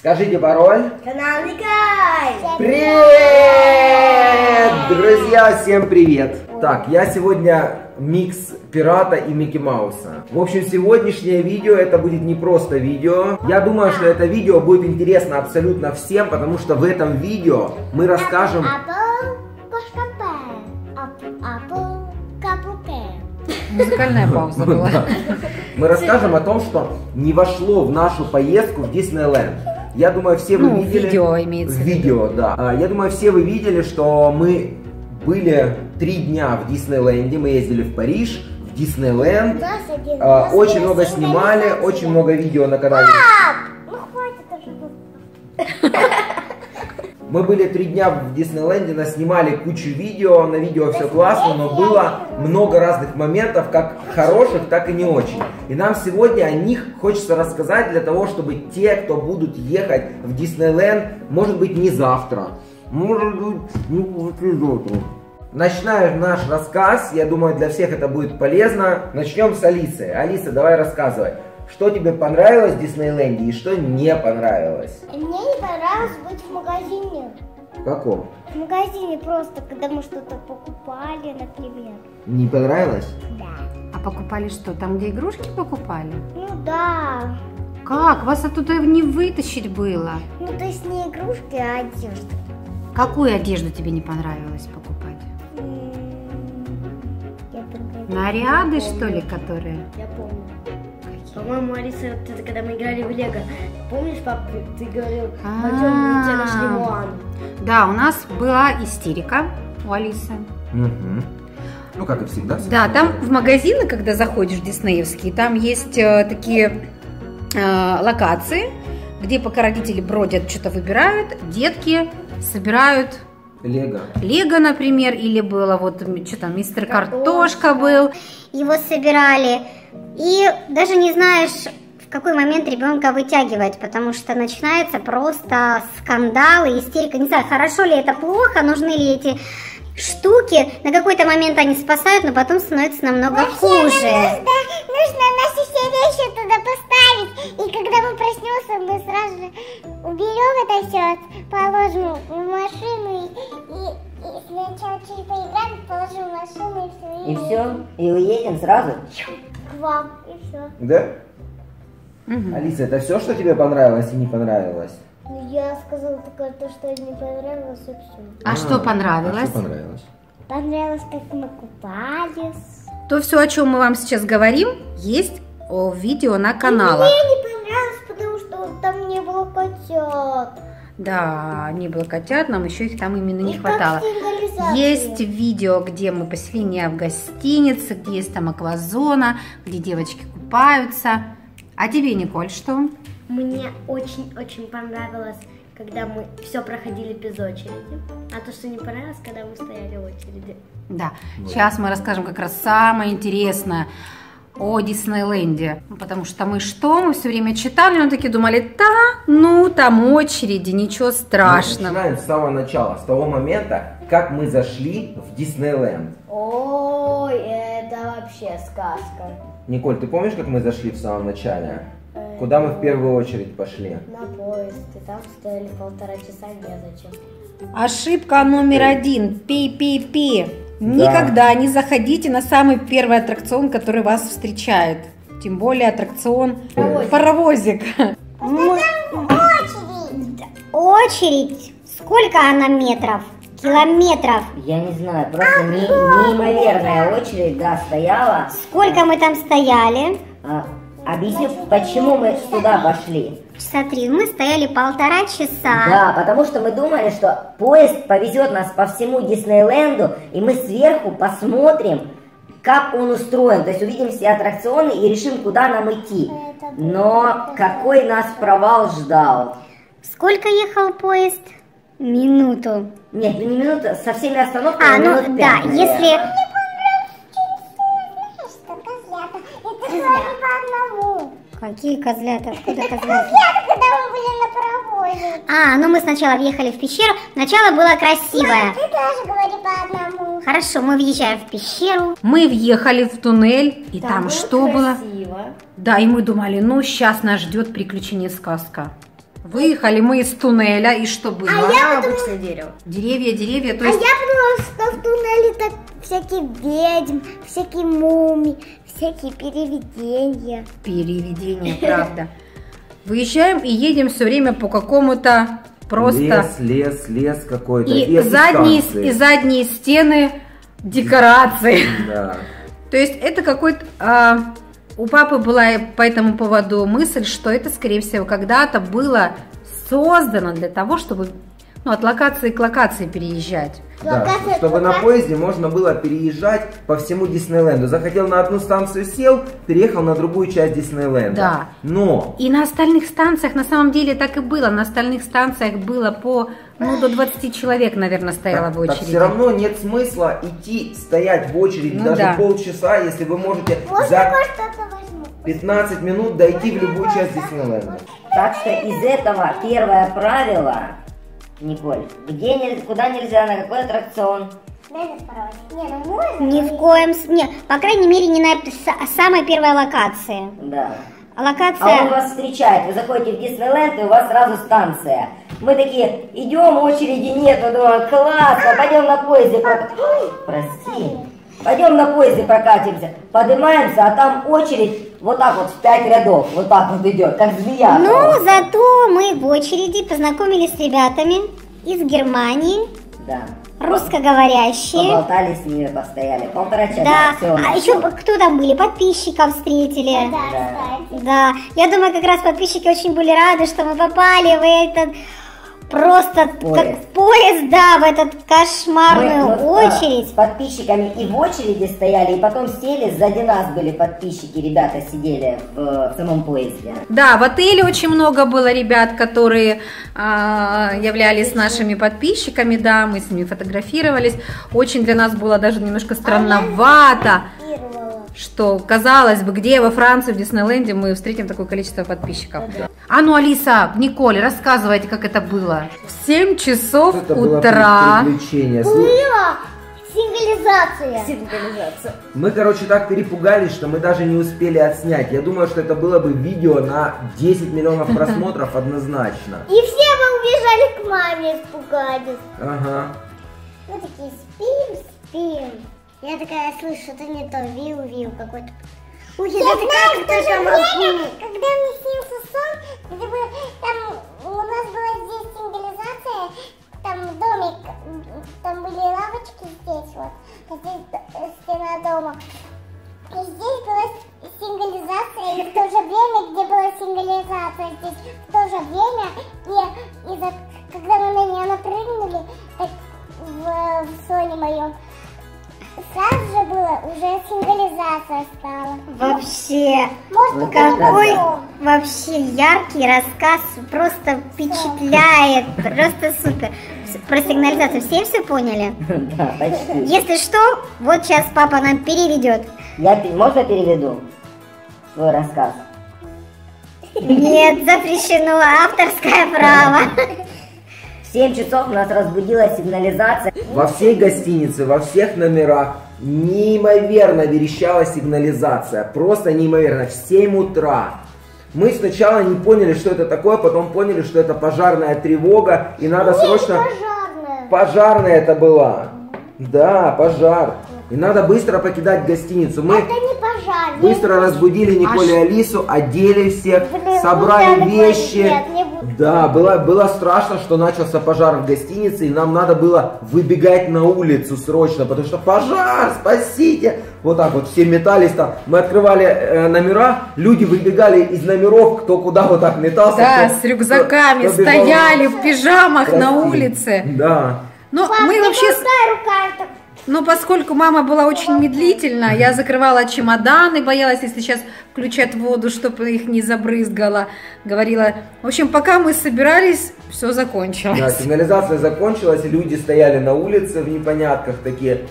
Скажите пароль. Канал Никай! Привет! Друзья, всем привет! Так, я сегодня микс пирата и Микки Мауса. В общем, сегодняшнее видео это будет не просто видео. Я думаю, что это видео будет интересно абсолютно всем, потому что в этом видео мы расскажем... Музыкальная пауза была. Мы расскажем о том, что не вошло в нашу поездку в Диснейленд. Я думаю, все вы Ну, видели... видео имеется в виду. Видео, да. А, Я думаю, все вы видели, что мы были три дня в Диснейленде. Мы ездили в Париж, в Диснейленд. А, Очень много снимали, очень много видео на канале. Мы были три дня в Диснейленде, наснимали кучу видео, на видео все классно, но было много разных моментов, как хороших, так и не очень. И нам сегодня о них хочется рассказать для того, чтобы те, кто будут ехать в Диснейленд, может быть не завтра, может быть не послезавтра. Начинаем наш рассказ, я думаю для всех это будет полезно. Начнем с Алисы. Алиса, давай рассказывай. Что тебе понравилось в Диснейленде и что не понравилось? Мне не понравилось в магазине. В каком? В магазине просто, когда мы что-то покупали, например. Не понравилось? Да. А покупали что? Там, где игрушки покупали? Ну да. Как? Вас оттуда не вытащить было. Ну то есть не игрушки, а одежда. Какую одежду тебе не понравилось покупать? М, Наряды, что ли, которые? Я помню. По-моему, Алиса, вот это когда мы играли в Лего, помнишь, пап, ты говорил, пойдем, мы тебе нашли А. Моану. Да, у нас была истерика у Алисы. Ну, как и всегда. Да, там в магазины, когда заходишь в диснеевские, там есть э, такие э, локации, где пока родители бродят, что-то выбирают, детки собирают Лего. Лего, например, или было вот что там, мистер Картошка был. его собирали. И даже не знаешь, в какой момент ребенка вытягивать, потому что начинается просто скандал и истерика. Не знаю, хорошо ли это, плохо, нужны ли эти штуки. На какой-то момент они спасают, но потом становится намного хуже. Нужно наши все вещи туда поставить. И когда мы проснемся, мы сразу же уберем это все, положим в сначала чуть поиграем, положим в машину и все. И все, и уедем сразу. К вам, и все. Да? Мгм. Алиса, это все, что тебе понравилось и не понравилось? Ну, я сказала только то, что не понравилось, и все. А, что понравилось? А что понравилось? Понравилось, как мы купались. То все, о чем мы вам сейчас говорим, есть о, видео на каналах. Мне не понравилось, потому что там не было котят. Да, не было котят, нам еще их там именно не И как хватало. Есть видео, где мы поселение в гостинице, где есть там аквазона, где девочки купаются. А тебе, Николь, что? Мне очень-очень понравилось, когда мы все проходили без очереди. А то, что не понравилось, когда мы стояли в очереди. Да, сейчас мы расскажем как раз самое интересное о Диснейленде. Ну, Потому что мы что? Мы все время читали, но такие думали, да, ну там очереди, ничего Мы страшного. начинаем с самого начала, с того момента, как мы зашли в Диснейленд. Ой, это вообще сказка. Николь, ты помнишь, как мы зашли в самом начале? Куда мы в первую очередь пошли? На поезд, и там стояли полтора часа незачем. Ошибка номер один. Пи-пи-пи. Никогда не заходите на самый первый аттракцион, который вас встречает. Тем более аттракцион паровозик. Мы- Очередь. Сколько она метров? Километров. Я не знаю, просто не- неимоверная очередь, да, стояла. Сколько мы там стояли? А, объясню, почему мы туда пошли. Часа три. Мы стояли полтора часа. Да, потому что мы думали, что поезд повезет нас по всему Диснейленду, и мы сверху посмотрим, как он устроен. То есть увидим все аттракционы и решим, куда нам идти. Но какой нас провал ждал. Сколько ехал поезд? Минуту. Нет, ну не минута, со всеми остановками А, ну минут да, пять, наверное. если... Что козлята? Это. Какие козлята? Откуда козлята? Козлята, когда мы были на паровозе. А, ну мы сначала въехали в пещеру. Начало было красивое. Ты тоже говори по одному. Хорошо, мы въезжаем в пещеру. Мы въехали в туннель, и там, что было? красиво. Да, и мы думали, ну сейчас нас ждет приключение сказка. Выехали мы из туннеля, и что было? А обычное дерево. Деревья, деревья, то А я есть... подумала, что в туннеле так всякие ведьм, всякие мумии, всякие перевидения. Переведение, правда. Выезжаем и едем все время по какому-то просто... Лес, лес, лес какой-то. И, лес задние, и задние стены декорации. Да. То есть это какой-то... а, у папы была по этому поводу мысль, что это, скорее всего, когда-то было создано для того, чтобы ну, от локации к локации переезжать. Да, Локация чтобы на поезде можно было переезжать по всему Диснейленду. Захотел на одну станцию сел, переехал на другую часть Диснейленда. Да. Но И на остальных станциях на самом деле так и было. На остальных станциях было по, ну, до 20 человек, наверное, стояло в так, очереди. все равно нет смысла идти стоять в очереди Ну даже да. полчаса, если вы можете Можно за я что-то возьму? 15 минут дойти в любую часть Диснейленда. Так что из этого первое правило, Николь, где нельзя, куда нельзя, на какой аттракцион. Не, ну можно? Ни в коем... с- Не, по крайней мере, не на самой первой локации. Да. А А он Локация... вас встречает, вы заходите в Диснейленд, и у вас сразу станция. Мы такие, идем, очереди нет, мы думаем, классно, пойдем на поезде прости. Пойдем на поезде прокатимся. Поднимаемся, а там очередь вот так вот в пять рядов, вот так вот идет, как змея. Ну, зато мы в очереди познакомились с ребятами из Германии, Да. русскоговорящие. Поболтали с ними, постояли. Полтора часа. Да, всё. а еще кто там были? Подписчиков встретили. Да, Да. Да, я думаю, как раз подписчики очень были рады, что мы попали в этот просто Поезд. как поезд, да, в этот кошмарную Мы а, очередь. с подписчиками и в очереди стояли, и потом сели, сзади нас были подписчики, ребята сидели в, в самом поезде. Да, в отеле очень много было ребят, которые а, являлись нашими подписчиками, да, мы с ними фотографировались. Очень для нас было даже немножко странновато. Что казалось бы, где во Франции, в Диснейленде мы встретим такое количество подписчиков. А ну, Алиса, Николь, рассказывайте, как это было. В 7 часов Это было утра. Была сигнализация. Сигнализация. Мы, короче, так перепугались, что мы даже не успели отснять. Я думаю, что это было бы видео на 10 миллионов просмотров однозначно. И все мы убежали к маме, испугались. Ага. Мы такие спим, спим. Я такая слышу, что-то не то, вил, вил какой-то. Ой, я, знаю, в то же время, когда мне снился сон, где бы, там у нас была здесь сигнализация, там домик, там были лавочки здесь вот, а здесь д- стена дома. И здесь была сигнализация, и в то же время, где была сигнализация, здесь в то же время, и, и за- когда мы на нее напрыгнули, так в, в соне моем, сразу же было, уже сигнализация стала. Вообще, Можно какой потом. вообще яркий рассказ, просто впечатляет, просто супер. Про сигнализацию все все поняли? Да, почти. Если что, вот сейчас папа нам переведет. Я, можно переведу свой рассказ? Нет, запрещено авторское право. В 7 часов нас разбудила сигнализация. Во всей гостинице, во всех номерах неимоверно верещала сигнализация. Просто неимоверно. В 7 утра. Мы сначала не поняли, что это такое, потом поняли, что это пожарная тревога, и надо срочно... Пожарная. Пожарная это была. Да, пожар. И надо быстро покидать гостиницу. Мы Это не пожар. быстро разбудили Николь и Алису, одели всех, Блин, собрали ну да, вещи. нет. Да, было, было страшно, что начался пожар в гостинице, и нам надо было выбегать на улицу срочно, потому что пожар, спасите! Вот так вот все метались там. Мы открывали э, номера, люди выбегали из номеров, кто куда вот так метался. Да, кто- с рюкзаками кто- кто стояли в пижамах на Прости. улице. Да. Но Пап, мы вообще... руками так. Но поскольку мама была очень медлительна, я закрывала чемоданы, боялась, если сейчас включат воду, чтобы их не забрызгала. Говорила, в общем, пока мы собирались, все закончилось. Да, сигнализация закончилась, и люди стояли на улице в непонятках такие,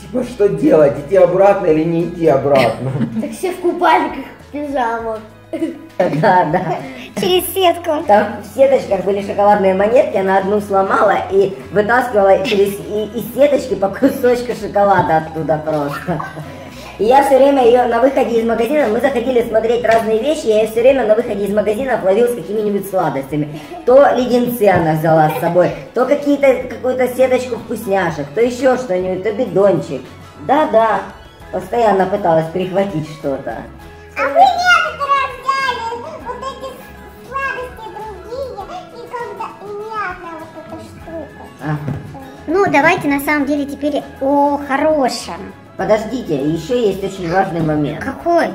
типа, что делать, идти обратно или не идти обратно? Так все в купальниках, в пижамах. Да, да. Через сетку. Там в сеточках были шоколадные монетки, она одну сломала и вытаскивала через, и, из сеточки по кусочку шоколада оттуда просто. И я все время ее на выходе из магазина, мы заходили смотреть разные вещи, я ее все время на выходе из магазина ловил с какими-нибудь сладостями. То леденцы она взяла с собой, то какие-то, какую-то сеточку вкусняшек, то еще что-нибудь, то бидончик. Да-да, постоянно пыталась перехватить что-то. А вы давайте на самом деле теперь о хорошем. подождите, еще есть очень важный момент. Какой?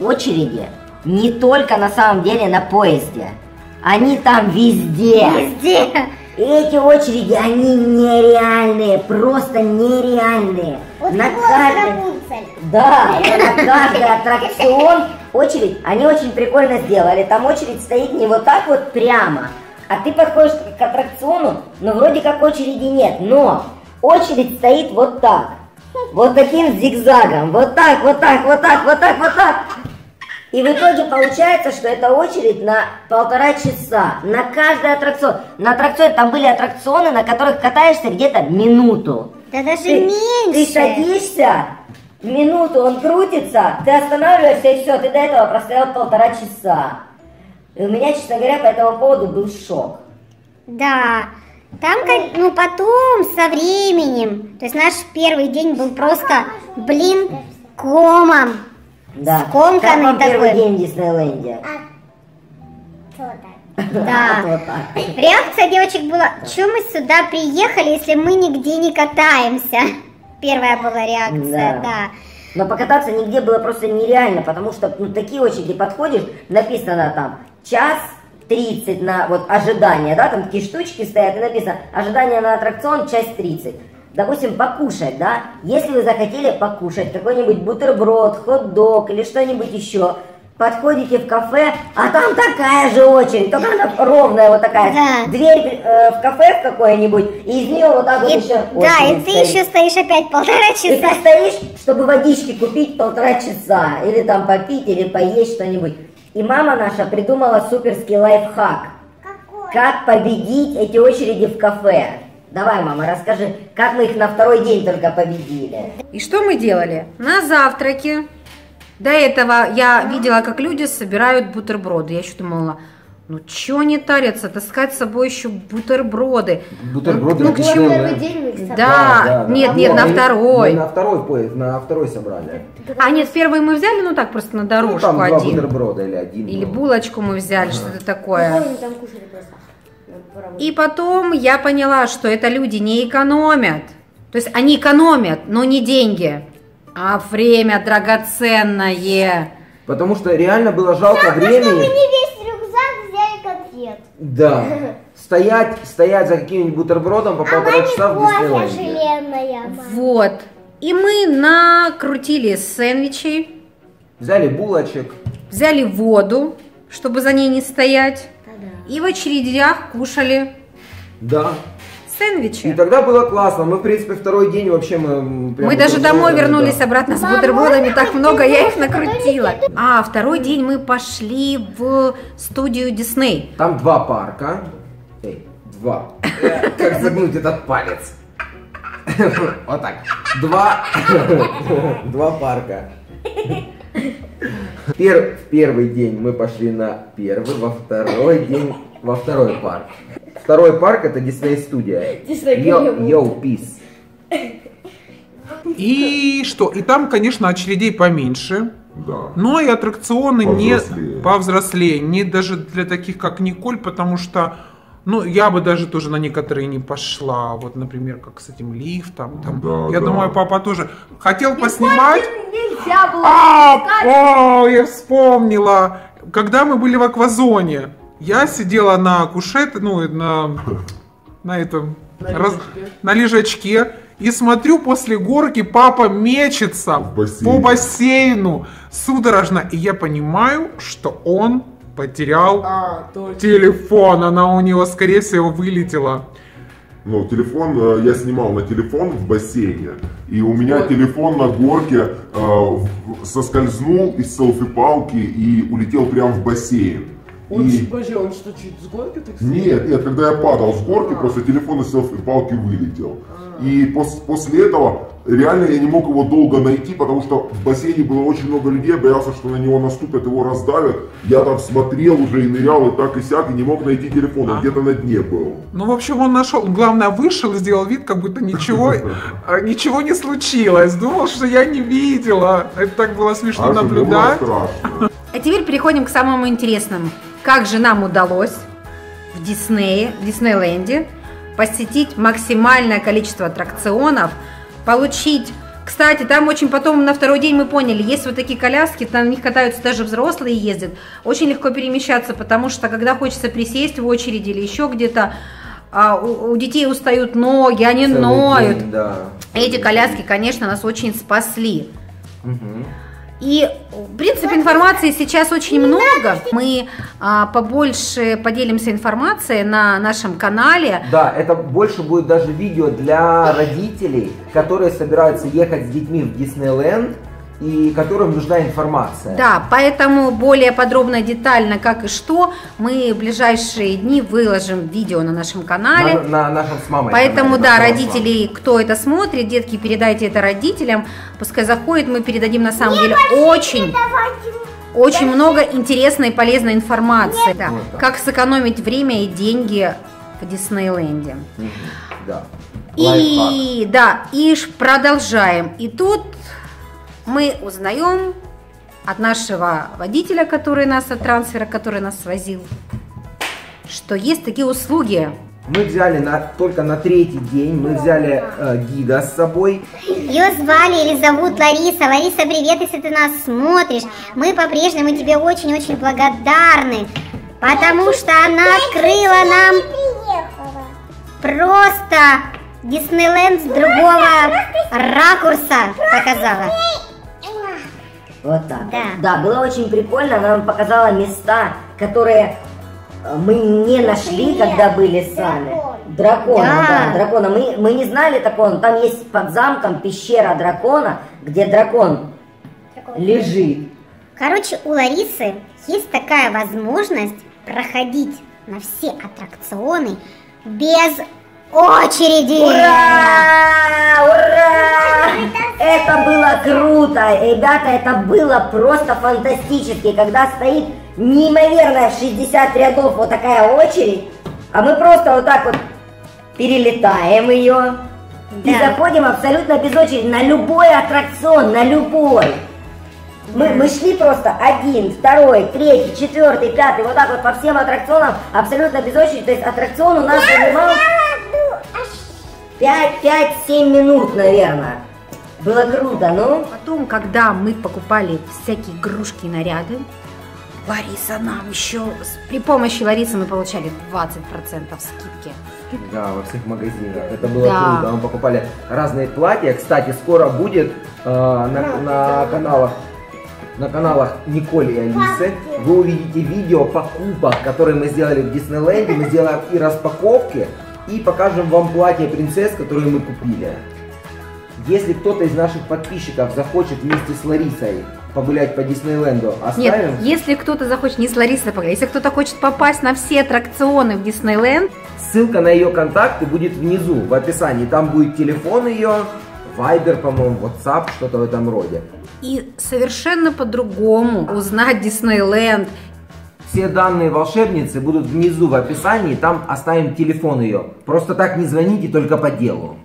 Очереди не только на самом деле на поезде, они там везде. Везде. Эти очереди, они нереальные, просто нереальные. Вот на каждый, да, на каждый аттракцион очередь, они очень прикольно сделали. Там очередь стоит не вот так вот прямо, а ты подходишь к аттракциону, но вроде как очереди нет, но очередь стоит вот так. Вот таким зигзагом, вот так, вот так, вот так, вот так, вот так. И в итоге получается, что это очередь на полтора часа. На каждый аттракцион. На аттракционе там были аттракционы, на которых катаешься где-то минуту. Да даже Ты, меньше. ты садишься, минуту он крутится, ты останавливаешься и все, ты до этого простоял полтора часа. И у меня, честно говоря, по этому поводу был шок. Да. Там, как- ну, потом, со временем, то есть наш первый день был просто, блин, комом. Да. Скомканный как вам первый такой. день в Диснейленде? Что так? Да. Так. Реакция девочек была, что мы сюда приехали, если мы нигде не катаемся? Первая была реакция, Да. да. Но покататься нигде было просто нереально, потому что ну, такие очереди подходишь, написано там час 30 на вот ожидание, да, там такие штучки стоят, и написано ожидание на аттракцион час 30. Допустим, покушать, да, если вы захотели покушать какой-нибудь бутерброд, хот-дог или что-нибудь еще, подходите в кафе, а там такая же очередь, только она ровная вот такая. Да. Дверь э, в кафе в какое-нибудь, и из нее вот так вот И- еще да, и ты стоит. еще стоишь опять полтора И ты часа. стоишь, чтобы водички купить полтора часа, или там попить, или поесть что-нибудь. И мама наша придумала суперский лайфхак. Какой? Как победить эти очереди в кафе. Давай, мама, расскажи, как мы их на второй день только победили. И что мы делали? На завтраке. До этого я видела, как люди собирают бутерброды. Я еще думала, ну чё они тарятся, таскать с собой еще бутерброды. Бутерброды Ну, к чему? Диснейленде. день мы их собрали. Да, нет, нет, Ну, на мы- второй. Мы на второй поезд, на второй собрали. А нет, первый мы взяли, ну так, просто на Ну, дорожку там два один. бутерброда или один. Или ну. булочку мы взяли, что-то Мы такое. там кушали просто. Ну. И потом я поняла, что это люди не экономят. То есть они экономят, но не деньги, а время драгоценное. Потому что реально было жалко Вы времени. не весь рюкзак взяли конфет. Да. Стоять, стоять за каким-нибудь бутербродом по А полтора маме часа в Диснейленде. железная. Вот. И мы накрутили сэндвичей, Взяли булочек. взяли воду, чтобы за ней не стоять, Да-да. и в очередях кушали Да. И сэндвичи. тогда было классно. Мы, в принципе, второй день вообще мы... Мы даже домой вернулись да. обратно с бутербродами, так много я их накрутила. А, второй день мы пошли в студию Дисней. Там два парка. Эй, два. Как загнуть этот палец? Вот так. Два. Два парка. Пер- в первый день мы пошли на первый, во второй день во второй парк. Второй парк это Дисней студия. Йоу, пис. И что? И там, конечно, очередей поменьше. Да. Но и аттракционы Повзрослее. не повзрослее, не даже для таких, как Николь, потому что, ну, я бы даже тоже на некоторые не пошла. Вот, например, как с этим лифтом. Там, Да, я да. думаю, папа тоже хотел поснимать. Нельзя было А, о, я вспомнила. Когда мы были в аквазоне, я сидела на кушет, ну, на, на этом, раз- на лежачке, и смотрю, после горки папа мечется В бассейне. по бассейну судорожно, и я понимаю, что он потерял А, точно. телефон, она у него, скорее всего, вылетела. Ну, телефон, э, я снимал на телефон в бассейне, и у меня телефон на горке э, соскользнул из селфи-палки и улетел прямо в бассейн. Он, И- подожди, он что, чуть с горки так Нет, нет, когда я падал с горки, просто телефон из селфи-палки вылетел. И пос- после этого реально я не мог его долго найти, потому что в бассейне было очень много людей, я боялся, что на него наступят, его раздавят. Я там смотрел уже и нырял, и так и сяк, и не мог найти телефон, он где-то на дне был. Ну, в общем, он нашел, главное, вышел и сделал вид, как будто ничего, э, ничего не случилось. Думал, что я не видела. Это так было смешно А наблюдать. А теперь переходим к самому интересному. Как же нам удалось в Диснее, в Диснейленде посетить максимальное количество аттракционов, получить... Кстати, там очень потом на второй день мы поняли, есть вот такие коляски, на них катаются даже взрослые ездят. Очень легко перемещаться, потому что когда хочется присесть в очереди или еще где-то, а, у, у детей устают ноги, они Целый ноют. день, да. Эти коляски, конечно, нас очень спасли. Мгм. И, в принципе, информации сейчас очень много. Мы а, побольше поделимся информацией на нашем канале. Да, это больше будет даже видео для родителей, которые собираются ехать с детьми в Диснейленд и которым нужна информация. Да, поэтому более подробно, детально, как и что, мы в ближайшие дни выложим видео на нашем канале. На, на нашем с мамой. Поэтому, канале, да, на родители, кто это смотрит, детки, передайте это родителям, пускай заходит, мы передадим на самом деле очень, очень много интересной и полезной информации. Да. Вот. Как сэкономить время и деньги в Диснейленде. Да. Лайфхак. И да, и ж продолжаем. И тут мы узнаем от нашего водителя, который нас от трансфера, который нас свозил, что есть такие услуги. Мы взяли на, только на третий день, мы взяли э, гида с собой. Ее звали или зовут Лариса. Лариса, привет, если ты нас смотришь. Мы по-прежнему тебе очень-очень благодарны, потому что она открыла нам просто Диснейленд с другого ракурса показала. Вот так. Да. Да, было очень прикольно. Она нам показала места, которые э, мы не нашли, когда были сами. Дракона, Да. да, дракона. Мы, мы не знали такого. но Там есть под замком пещера дракона, где дракон лежит. Короче, у Ларисы есть такая возможность проходить на все аттракционы без очереди. Ура! Ура! Это было круто! Ребята, это было просто фантастически, когда стоит неимоверная в 60 рядов вот такая очередь, а мы просто вот так вот перелетаем ее и Да. заходим абсолютно без очереди на любой аттракцион, на любой. Мы, мы шли просто один, второй, третий, четвертый, пятый, вот так вот по всем аттракционам, абсолютно без очереди. То есть аттракцион у нас занимал 5-7 минут, наверное. Было круто, ну. Потом, когда мы покупали всякие игрушки и наряды, Лариса нам еще, при помощи Ларисы мы получали 20% скидки. Да, во всех магазинах. Это было Да. круто. Мы покупали разные платья. Кстати, скоро будет э, на, на каналах на каналах Николи и Алисы вы увидите видео покупок, которые мы сделали в Диснейленде. Мы сделаем и распаковки, и покажем вам платье принцесс, которые мы купили. Если кто-то из наших подписчиков захочет вместе с Ларисой погулять по Диснейленду, Нет, оставим. если кто-то захочет, не с Ларисой погулять, если кто-то хочет попасть на все аттракционы в Диснейленд, Ссылка на ее контакты будет внизу, в описании. Там будет телефон ее, Viber, по-моему, WhatsApp, что-то в этом роде. и совершенно по-другому узнать Диснейленд, Все данные волшебницы будут внизу в описании, там оставим телефон ее. Просто так не звоните, только по делу.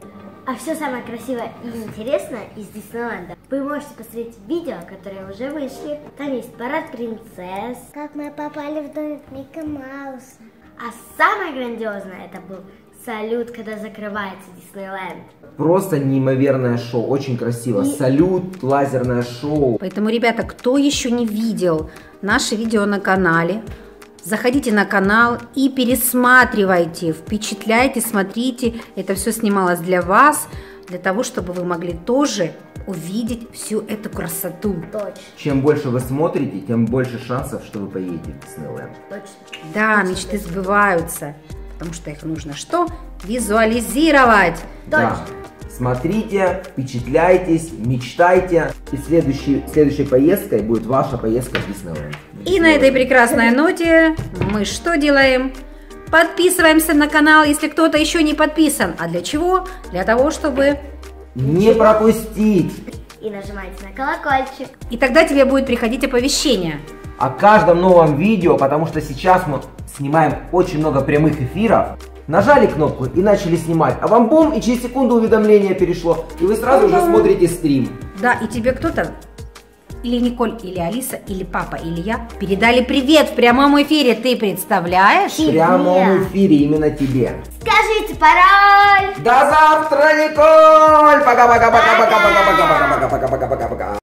А все самое красивое и интересное из Диснейленда вы можете посмотреть видео, которые уже вышли. Там есть парад принцесс. Как мы попали в домик Микки Мауса. А самое грандиозное это был салют, когда закрывается Диснейленд. Просто неимоверное шоу, очень красиво. Салют, лазерное шоу. Поэтому, ребята, кто еще не видел наше видео на канале, заходите на канал и пересматривайте, впечатляйте, смотрите. Это все снималось для вас, для того, чтобы вы могли тоже увидеть всю эту красоту. Точно, Чем больше вы смотрите, тем больше шансов, что вы поедете в Диснейленд. точно. Да, мечты сбываются, потому что их нужно что? Визуализировать. Да. Смотрите, впечатляйтесь, мечтайте. И следующей, следующей поездкой будет ваша поездка в Диснейленд. И на этой прекрасной ноте мы что делаем? Подписываемся на канал, если кто-то еще не подписан. А для чего? Для того, чтобы... Не пропустить И нажимайте на колокольчик. И тогда тебе будет приходить оповещение. о каждом новом видео, потому что сейчас мы снимаем очень много прямых эфиров. Нажали кнопку и начали снимать, а вам бум, и через секунду уведомление перешло, и вы сразу же смотрите стрим. Да, и тебе кто-то, или Николь, или Алиса, или папа, или я, передали привет в прямом эфире. Ты представляешь? В прямом эфире именно тебе. Скажите пароль! До завтра, Николь! Пока-пока-пока-пока-пока-пока-пока-пока-пока-пока-пока-пока.